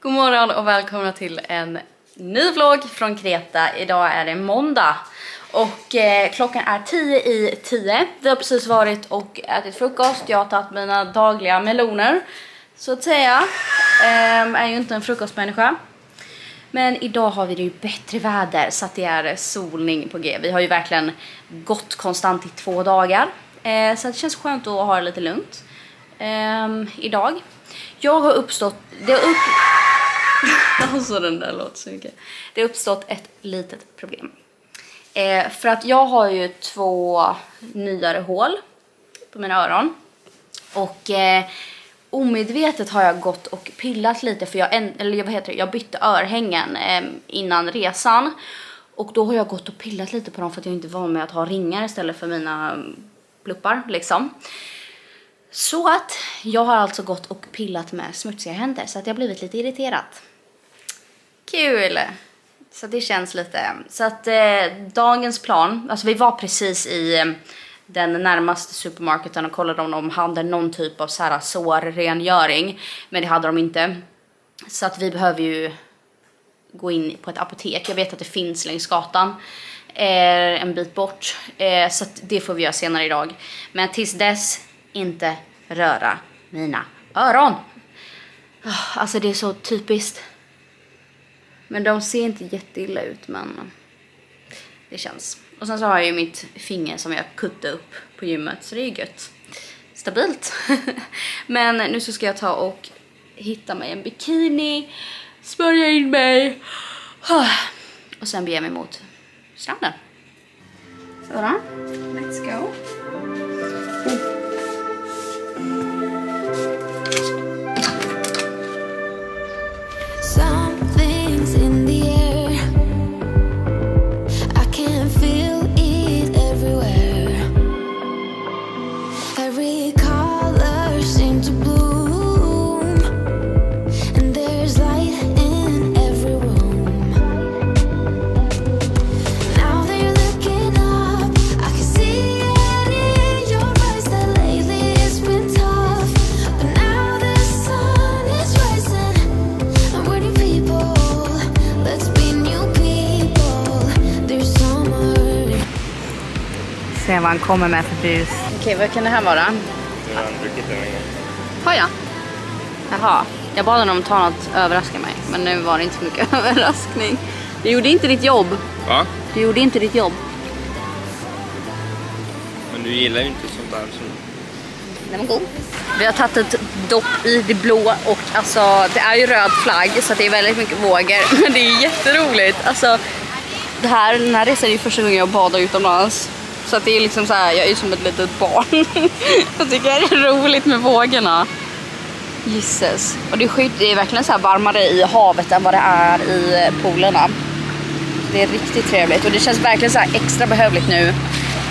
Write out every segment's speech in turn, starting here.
God morgon och välkomna till en ny vlogg från Kreta. Idag är det måndag och eh, klockan är 10 i 10. Vi har precis varit och ätit frukost. Jag har tagit mina dagliga meloner så att säga. Ehm, är ju inte en frukostmänniska. Men idag har vi det ju bättre väder så att det är solning på G. Vi har ju verkligen gått konstant i två dagar. Eh, så det känns skönt att ha det lite lugnt. Ehm, idag. Jag har uppstått... Det har upp... alltså den där låter så mycket. Det har uppstått ett litet problem. Eh, för att jag har ju två nyare hål på mina öron. Och eh, omedvetet har jag gått och pillat lite för jag, en, eller vad heter det, jag bytte örhängen eh, innan resan. Och då har jag gått och pillat lite på dem för att jag inte var med att ha ringar istället för mina pluppar liksom. Så att jag har alltså gått och pillat med smutsiga händer så att jag har blivit lite irriterad. Kul! Så det känns lite. Så att eh, dagens plan, alltså vi var precis i eh, den närmaste supermarketen och kollade om de hade någon typ av så här sårrengöring. Men det hade de inte. Så att vi behöver ju gå in på ett apotek. Jag vet att det finns längs gatan. Eh, en bit bort. Eh, så att det får vi göra senare idag. Men tills dess, inte röra mina öron. Ah, alltså det är så typiskt. Men de ser inte jätteilla ut men det känns. Och sen så har jag ju mitt finger som jag kuttade upp på gymmet så det är ju gött. Stabilt. men nu så ska jag ta och hitta mig en bikini, smörja in mig ah. och sen bege mig mot stranden. Sådär, let's go. Vad han kommer med för bus. Okej, vad kan det här vara? Du har druckit den länge. Har jag? Jaha. Jag bad honom ta något överraska mig. Men nu var det inte så mycket överraskning. Du gjorde inte ditt jobb. Va? Du gjorde inte ditt jobb. Men du gillar ju inte sånt där som... Den var god. Vi har tagit ett dopp i det blå och alltså det är ju röd flagg så det är väldigt mycket vågor. Men det är jätteroligt. Alltså det här, den här resan är ju första gången jag badar utomlands. Så att det är liksom så här, jag är ju som ett litet barn. jag tycker det är roligt med vågorna. Jisses. Och det är, skit, det är verkligen så här varmare i havet än vad det är i poolerna. Det är riktigt trevligt och det känns verkligen så här extra behövligt nu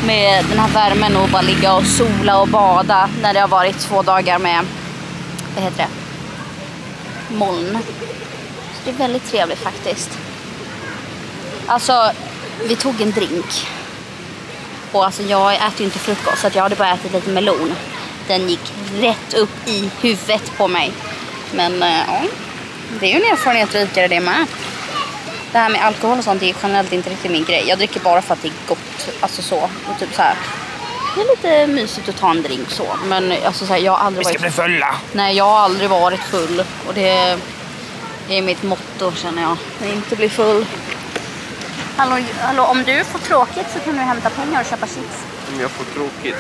med den här värmen och bara ligga och sola och bada när det har varit två dagar med, vad heter det, moln. Så det är väldigt trevligt faktiskt. Alltså, vi tog en drink. Och alltså jag äter ju inte frukost så att jag hade bara ätit lite melon. Den gick rätt upp i huvudet på mig. Men eh, ja, det är ju en erfarenhet rikare det med. Det här med alkohol och sånt är generellt inte riktigt min grej. Jag dricker bara för att det är gott. Alltså så. Och typ så här. Det är lite mysigt att ta en drink så. Men alltså så här, jag har aldrig varit... bli fulla! Nej, jag har aldrig varit full. Och det, det är mitt motto känner jag. Att inte bli full. Hallå, hallå, om du får tråkigt så kan du hämta pengar och köpa chips. Om jag får tråkigt.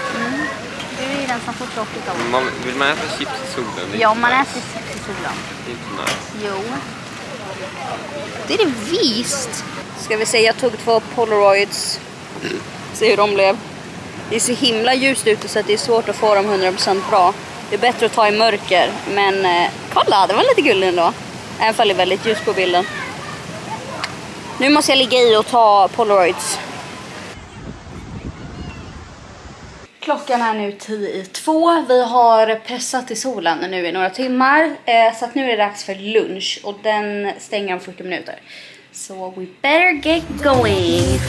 Du är ju den som får tråkigt av. Man, vill man äta chips i solen? Ja, man nice. äter chips i solen. Det är inte nice. Jo. Det är det visst. Ska vi säga jag tog två polaroids. Se hur de blev. Det är så himla ljust ute så det är svårt att få dem 100% bra. Det är bättre att ta i mörker. Men eh, kolla, det var lite gulligt ändå. Även fall det är väldigt ljust på bilden. Nu måste jag ligga i och ta polaroids. Klockan är nu 10 i två. Vi har pressat i solen nu i några timmar. Eh, så att nu är det dags för lunch och den stänger om 40 minuter. Så we better get going.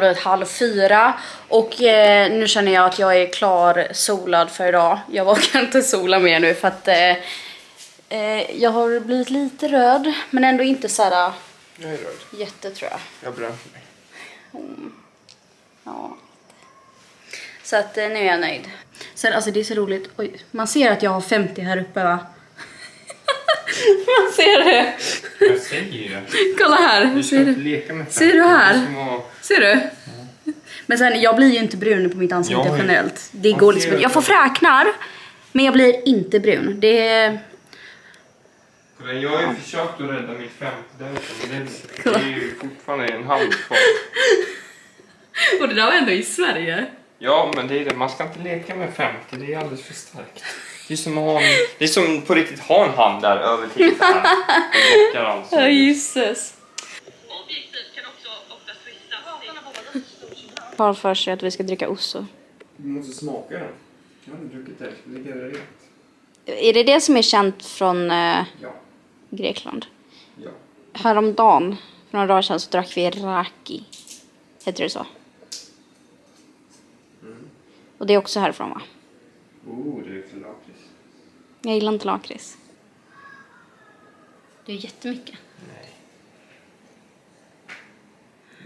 Har blivit halv fyra och eh, nu känner jag att jag är klar solad för idag. Jag vågar inte sola mer nu för att eh, eh, jag har blivit lite röd men ändå inte så här Jag är röd. jätte tror jag. Jag brände mig. Ja. Så att eh, nu är jag nöjd. Sen alltså det är så roligt. Oj, man ser att jag har 50 här uppe va? man ser det. Jag säger ju. Kolla här. Du Ser du? Ser du här? Ser du? Men sen, jag blir ju inte brun på mitt ansikte Jag generellt. Det går liksom. Jag får fräknar, men jag blir inte brun. Det är... Jag har ju försökt att rädda mitt femte men det är ju fortfarande en halv kvar. Och det där var ändå i Sverige. Ja, men det är det. Man ska inte leka med 50, det är alldeles för starkt. Det är som att ha en, det är som på riktigt ha en hand där över lockar alltså. Ja, gisses. Har för sig att vi ska dricka osso. Du måste smaka den. Jag har inte druckit det, ska dricka det rent. Är det det som är känt från eh, Ja, Grekland? ja. Häromdagen, för några dagar sedan, så drack vi raki. Heter det så? Och det är också härifrån va? Oh, det är för lakrits. Jag gillar inte lakrits. Det är jättemycket. Nej.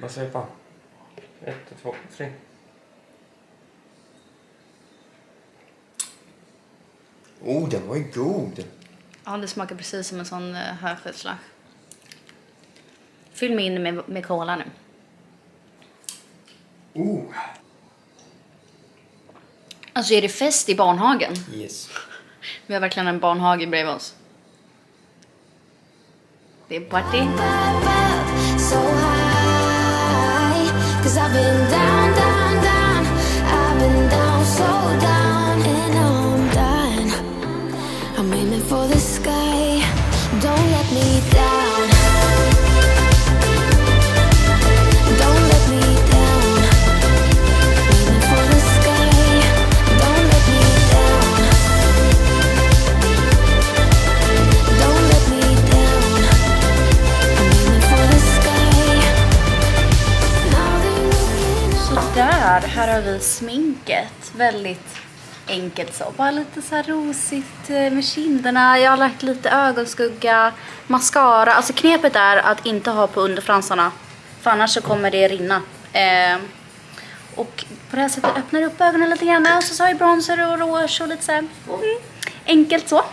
Vad säger fan? Ett, två, tre. Oh, den var ju god. Ja, det smakar precis som en sån uh, högfetslag. Fyll mig in med, med cola nu. Oh. Alltså är det fest i barnhagen? Yes. Vi har verkligen en barnhage bredvid oss. Det är party. Sminket. Väldigt enkelt så. Bara lite så här rosigt eh, med kinderna. Jag har lagt lite ögonskugga, mascara. Alltså knepet är att inte ha på underfransarna. För annars så kommer det rinna. Eh, och på det här sättet öppnar jag upp ögonen lite grann. Och så, så har jag bronzer och rouge och lite så här. Mm, enkelt så.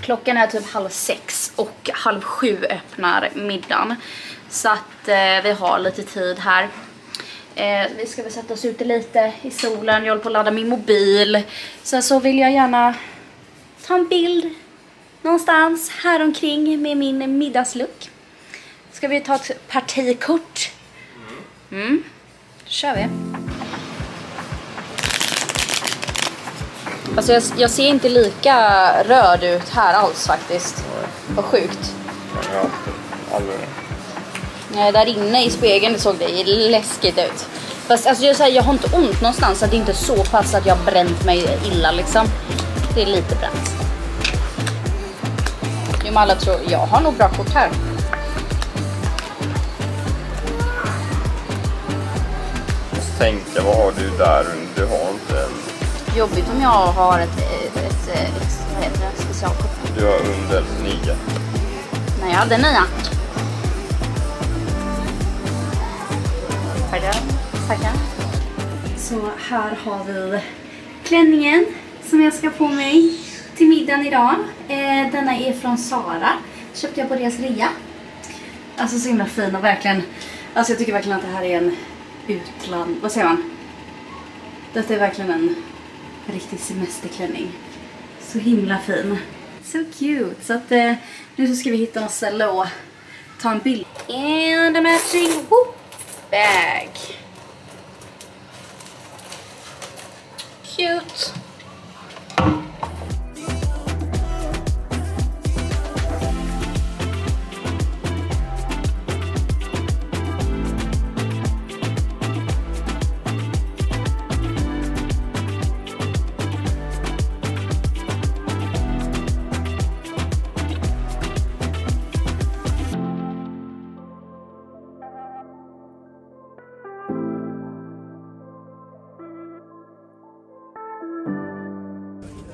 Klockan är typ halv sex och halv sju öppnar middagen. Så att eh, vi har lite tid här. Eh, vi ska väl sätta oss ute lite i solen. Jag håller på att ladda min mobil. Sen så vill jag gärna ta en bild någonstans här omkring med min middagslook. Ska vi ta ett partikort? Mm. Då kör vi. Alltså jag, jag ser inte lika röd ut här alls faktiskt. Vad sjukt. Jag har haft där inne i spegeln det såg det läskigt ut. Fast alltså, jag, säger, jag har inte ont någonstans så det är inte så pass att jag har bränt mig illa liksom. Det är lite bränt. Men alla tror, jag har nog bra kort här. Jag tänkte, vad har du där? Du har inte en... Jobbigt om jag har ett, ett, ett, ett vad heter det, specialkort. Du har under nio. Nej, jag hade en Tackar. Så här har vi klänningen som jag ska på mig till middagen idag. Eh, denna är från Sara. Köpte jag på deras rea. Alltså så himla fin och verkligen, alltså jag tycker verkligen att det här är en utland, vad säger man? Detta är verkligen en riktig semesterklänning. Så himla fin. Så cute. Så att eh, nu så ska vi hitta något ställe och ta en bild. And a matching whoop bag. Cute.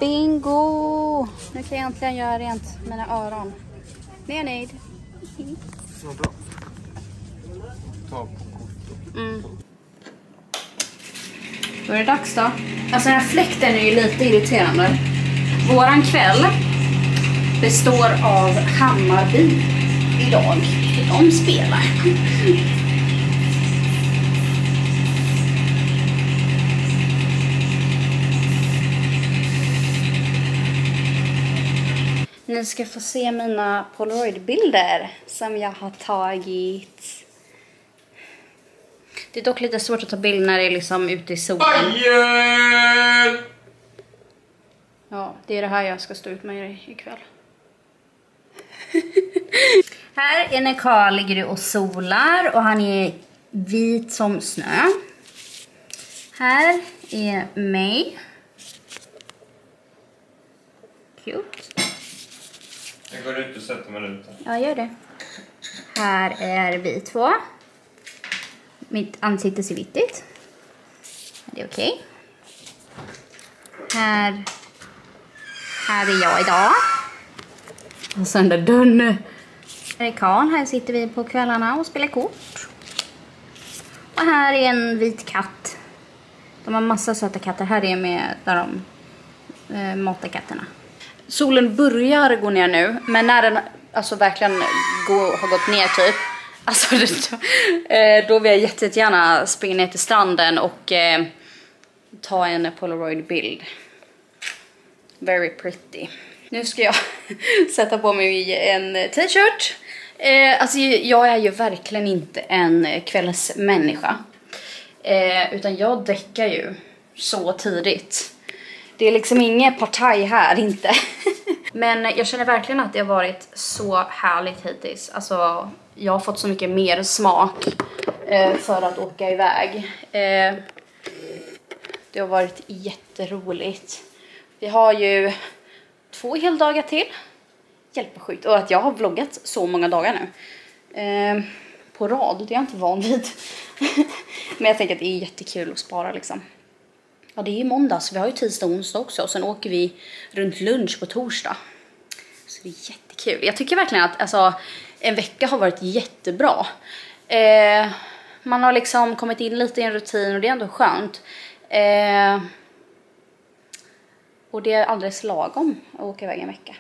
Bingo! Nu kan jag äntligen göra rent mina öron. Nu är jag nöjd. Vad bra. Ta på kort. Mm. Då är det dags då. Alltså den här fläkten är ju lite irriterande. Våran kväll består av Hammarby idag. De spelar. Ni ska få se mina polaroidbilder som jag har tagit. Det är dock lite svårt att ta bild när det är liksom ute i solen. Ja, det är det här jag ska stå ut med ikväll. här är när Karl ligger och solar och han är vit som snö. Här är mig. Cute. Jag går ut och sätter mig ute. Ja, gör det. Här är vi två. Mitt ansikte ser vitt ut. Det är okej. Här, här är jag idag. Och sen där dörren. Här är Karl. Här sitter vi på kvällarna och spelar kort. Och här är en vit katt. De har massa söta katter. Här är med där de eh, matar katterna. Solen börjar gå ner nu, men när den alltså verkligen går, har gått ner typ, alltså eh, då vill jag jättegärna springa ner till stranden och eh, ta en polaroidbild. Very pretty. Nu ska jag sätta på mig en t-shirt. Eh, alltså jag är ju verkligen inte en kvällsmänniska. Eh, utan jag däckar ju så tidigt. Det är liksom inget partaj här inte. Men jag känner verkligen att det har varit så härligt hittills. Alltså jag har fått så mycket mer smak eh, för att åka iväg. Eh, det har varit jätteroligt. Vi har ju två heldagar till. Hjälp vad sjukt. Och att jag har vloggat så många dagar nu. Eh, på rad, det är jag inte van vid. Men jag tänker att det är jättekul att spara liksom. Ja, det är ju måndag så vi har ju tisdag och onsdag också. Och sen åker vi runt lunch på torsdag. Så det är jättekul. Jag tycker verkligen att alltså, en vecka har varit jättebra. Eh, man har liksom kommit in lite i en rutin och det är ändå skönt. Eh, och det är alldeles lagom att åka iväg en vecka.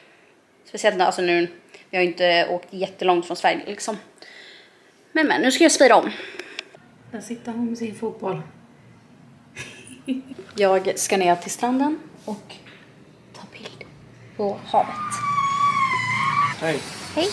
Speciellt alltså nu, vi har ju inte åkt jättelångt från Sverige liksom. Men men, nu ska jag spira om. Där sitter hon med sin fotboll. Jag ska ner till stranden och ta bild på havet. Hej. Hej!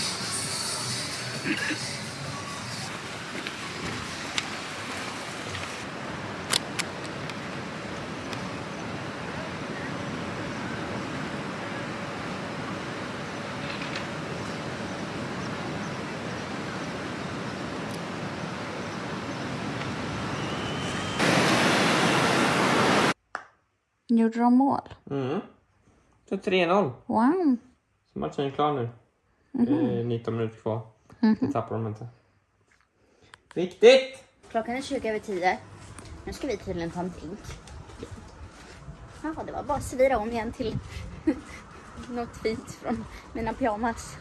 Gjorde de mål? Mm. Så 3-0. Wow! Så matchen är klar nu. Det är 19 minuter kvar. Det tappar de inte. Viktigt! Klockan är 20 över 10. Nu ska vi tydligen ta en drink. Ja, det var bara att svira om igen till något fint från mina pyjamas.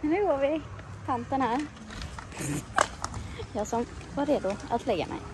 Men nu går vi. Tanten här. Jag som var redo att lägga mig.